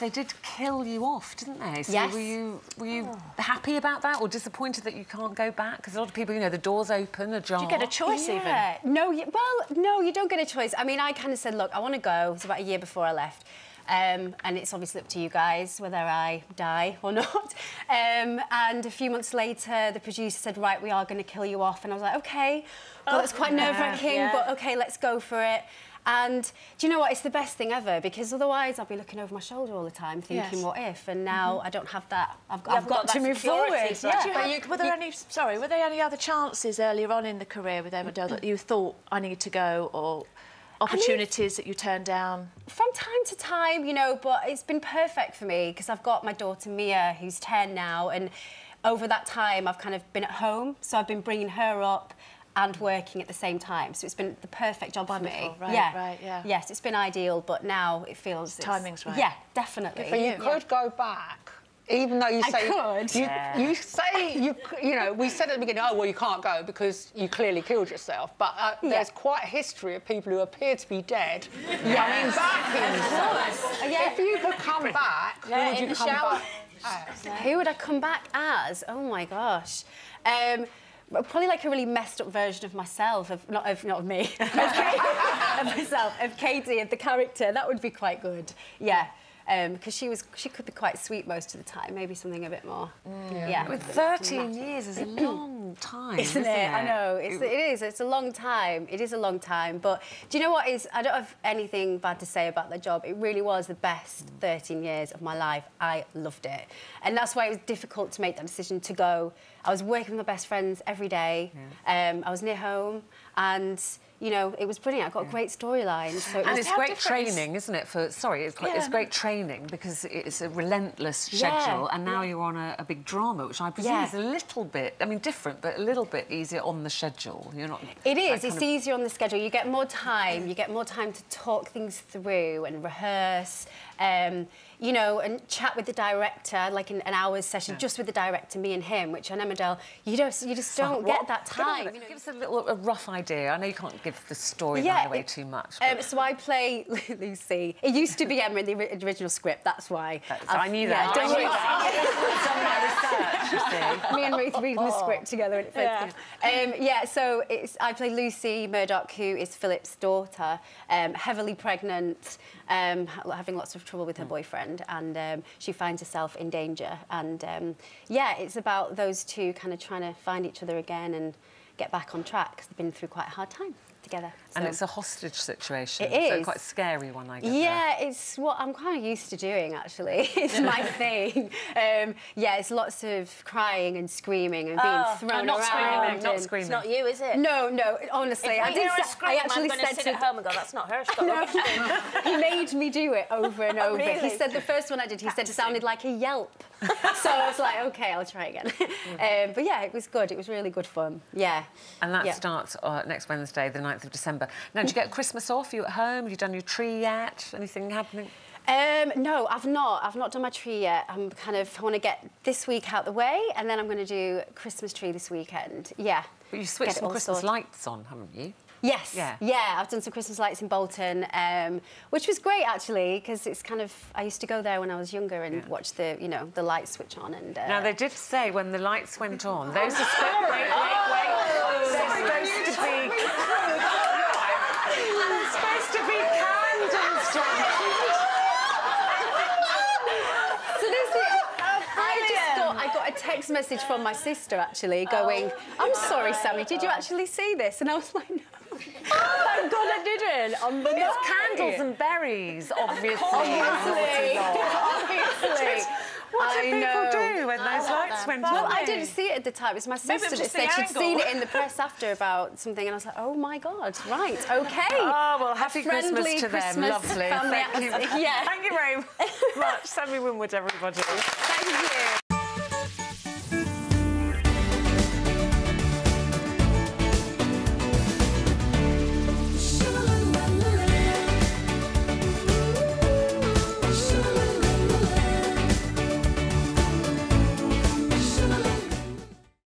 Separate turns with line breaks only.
They did kill you off, didn't they? So
Yes.
Were you were you oh. happy about that, or disappointed that you can't go back? Because a lot of people, you know, the doors open, ajar.
Did you get a choice even.
No, you, well, no, you don't get a choice. I mean, I kind of said, look, I want to go. It was about a year before I left. Um, and it's obviously up to you guys whether I die or not. Um, and a few months later, the producer said, right, we are going to kill you off. And I was like, OK. Well, that's quite nerve-wracking,
yeah.
but OK, let's go for it. And do you know what? It's the best thing ever because otherwise I'll be looking over my shoulder all the time thinking,
Yes.
what if? And now I don't have that. I've, got,
I've
got,
got
to move forward. Yeah.
You have-
But
were there any? Sorry, were there any other chances earlier on in the career with Emmerdale that you thought I need to go, or opportunities that you turn down?
From time to time, you know, but it's been perfect for me because I've got my daughter Mia, who's 10 now, and over that time I've kind of been at home, so I've been bringing her up and working at the same time. So it's been the perfect job for me.
Wonderful, right,
yeah.
right, yeah.
Yes, it's been ideal, but now it feels... it's-
Timing's right.
Yeah, definitely.
But you could go back. Even though you
I
say
could.
you,
Yeah.
you say you you know we said at the beginning oh well you can't go because you clearly killed yourself but uh, there's quite a history of people who appear to be dead coming back in
Yeah.
if you could come back who would
in
you
the
come
shower.
back as?
Who would I come back as? Oh my gosh. Um, probably like a really messed up version of myself, of not of not of me, of, Katie, of myself, of Katie, of the character. That would be quite good. Yeah. Um, because she was, she could be quite sweet most of the time. Maybe something a bit more. Mm. yeah.
With 13 years is a long time,
Isn't,
isn't,
it? I know. It's, it is. It's a long time. It is a long time. But do you know what is? I don't have anything bad to say about the job. It really was the best mm. 13 years of my life. I loved it, and that's why it was difficult to make that decision to go. I was working with my best friends every day. Um, I was near home, and you know it was brilliant. I got a great storyline. So it
And it's great training, isn't it? For sorry, it's, quite, it's great training because it's a relentless
Yeah.
schedule, and now you're on a, a big drama, which I presume
Yeah.
is a little bit, I mean, different, but a little bit easier on the schedule. You're not.
It is. It's
of-
easier on the schedule. You get more time. You get more time to talk things through and rehearse. Um, you know, and chat with the director, like in an hour's session, just with the director, me and him. Which on Emmerdale, you don't, you just don't
What-
get that time. you know.
Give us a little, a rough idea. I know you can't give the story
Yeah,
away
it-
too much.
Um, so I play Lucy. It used to be Emma in the original script. That's why.
That's- I knew
yeah,
that.
don't
I knew that. I've done my research, you see.
Me and Ruth reading the script together and it fits
Yeah.
Um, yeah, so it's, I play Lucy Murdoch, who is Philip's daughter, um, heavily pregnant, um, having lots of trouble with her boyfriend, and um, she finds herself in danger. And um, yeah, it's about those two kind of trying to find each other again and get back on track because they've been through quite a hard time together.
And it's a hostage situation.
It is.
So quite a scary one, I guess.
Yeah, it's what I'm kind of used to doing, actually. It's my thing. Um, yeah, it's lots of crying and screaming and being
Oh,
thrown
no, not
around.
screaming,
not screaming.
It's not you, is it?
No, no, honestly,
If
I
we
did.
hear her scream,
I actually
I'm going to
said
sit
to
at home and go, that's not her. She's got
no, he made me do it over and over. He
really?
said the first one I did, he said it sounded like a yelp. so I was like, okay, I'll try again. um, but yeah, it was good. It was really good fun. Yeah.
And that
yeah.
starts uh, next Wednesday, the 9th of December. Now, did you get Christmas off? Are you at home? Have you done your tree yet? Anything happening?
Um, no, I've not. I've not done my tree yet. I'm kind of I want to get this week out the way, and then I'm going to do Christmas tree this weekend. Yeah.
But you switched
it
some Christmas
sorted.
lights on, haven't you?
Yes.
Yeah.
Yeah, I've done some Christmas lights in Bolton, um, which was great actually, because it's kind of I used to go there when I was younger and watch the you know the lights switch on and. Uh,
Now, they did say when the lights went on, those are supposed, wait, wait, wait. They're supposed to be... They're supposed to be candles, Johnny.
So this is, I just got, I got a text message from my sister actually going, I'm sorry, Sammy, did you actually see this? And I was like, no. Thank God I didn't. Um, on the
It's candles and berries, obviously.
Obviously. Obviously.
What
I
did people
know.
do when those lights went
Well,
on?
I didn't see it at the time. It was my
Maybe
sister
was
that said she'd seen it in the press after about something, and I was like, oh my God, right, okay.
Oh, well, happy Christmas
friendly
to them.
Christmas
Lovely.
family
Thank you.
atmosphere. Yeah.
Thank you very much. Sammy Winward, everybody.
Thank you.